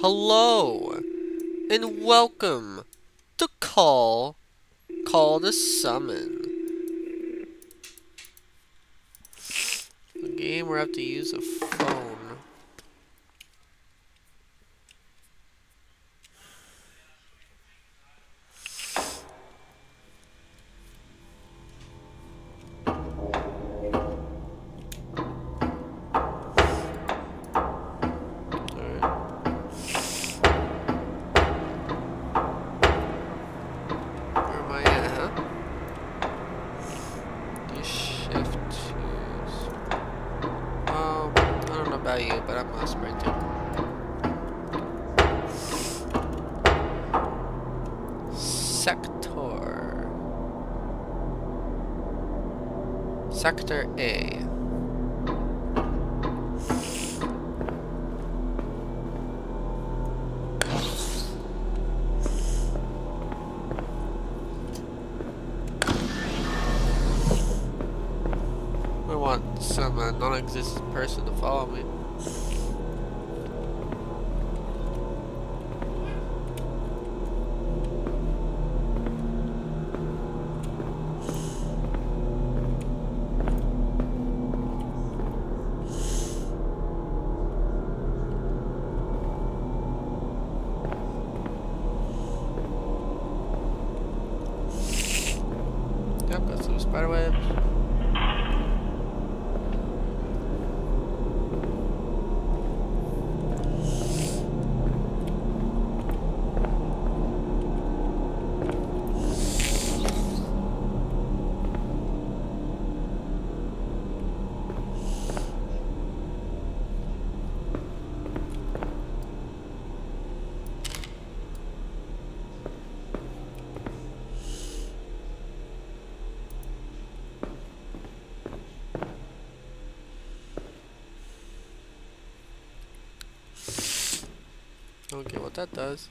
Hello, and welcome to Call, Call to Summon. A game where I have to use a phone. Sector A. I want some uh, non-existent person to follow me. Yep, get what that does.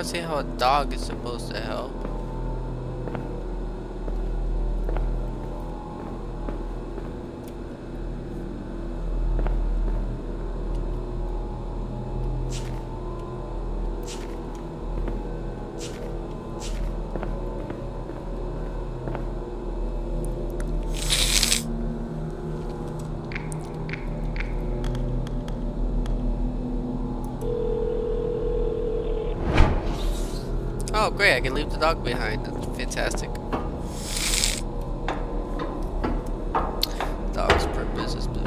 Don't see how a dog is supposed to help. Oh, great, I can leave the dog behind. That's fantastic. Dog's purpose has been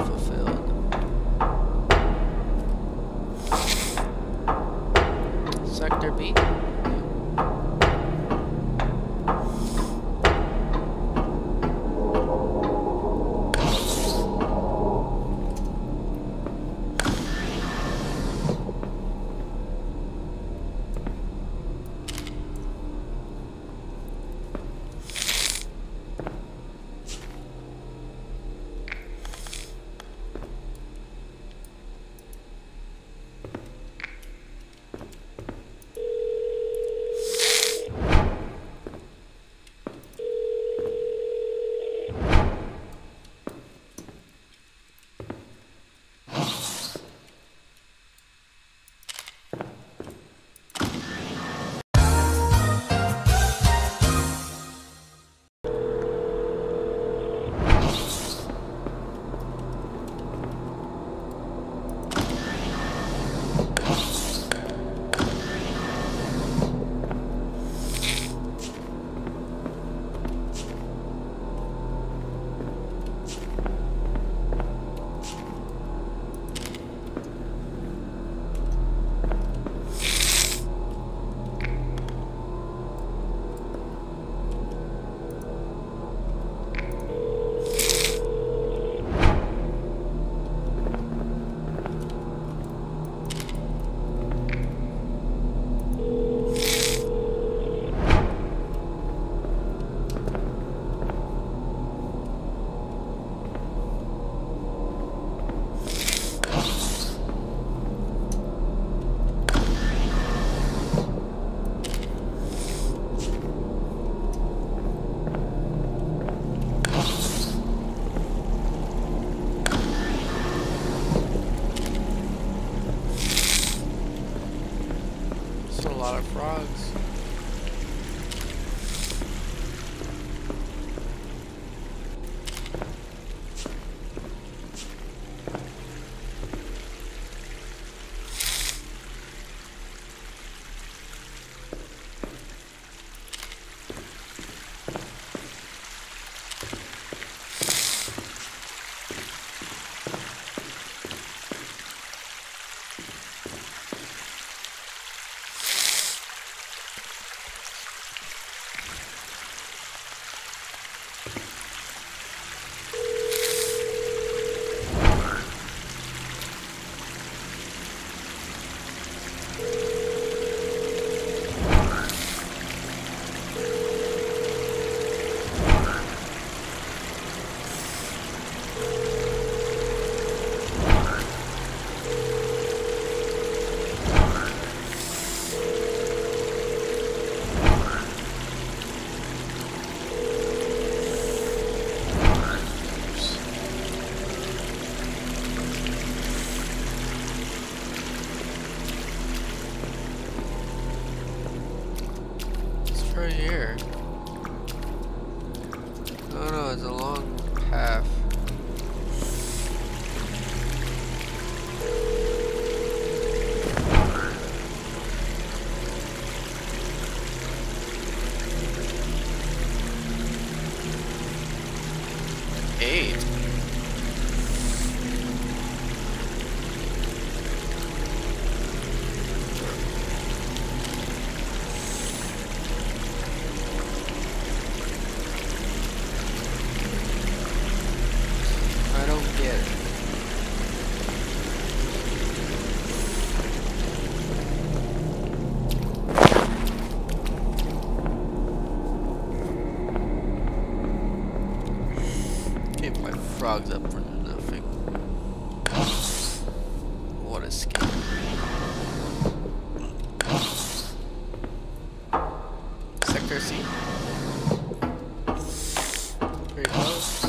A year. Oh no, it's a long path. accuracy. Pretty close.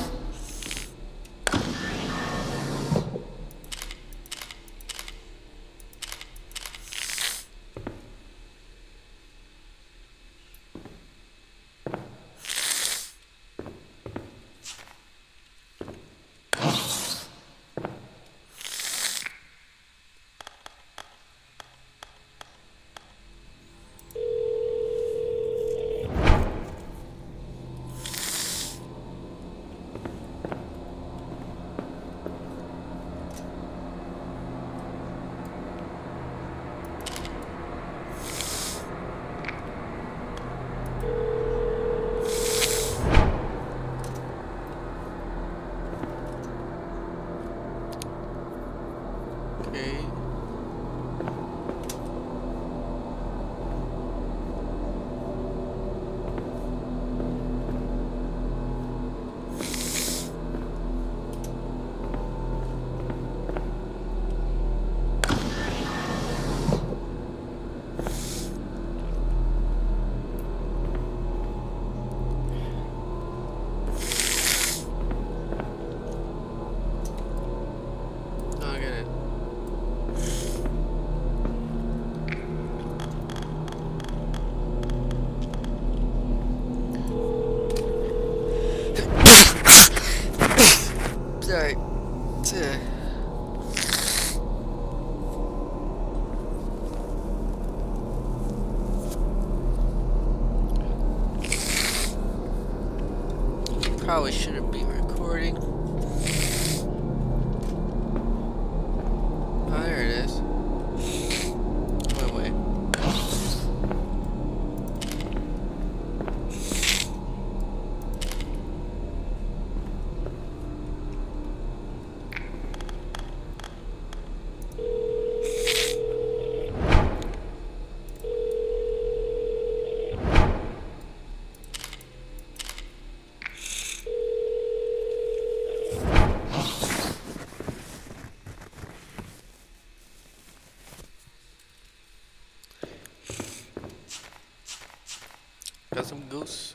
Got some goose.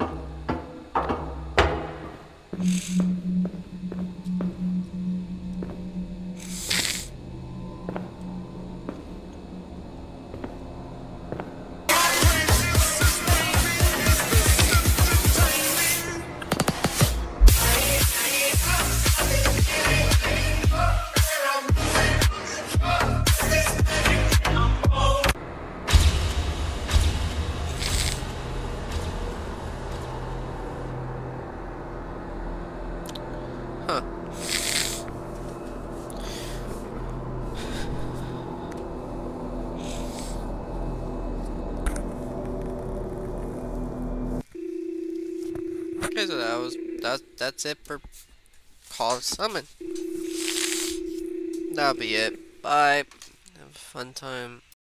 Huh. That's it for call summon. That'll be it. Bye. Have a fun time.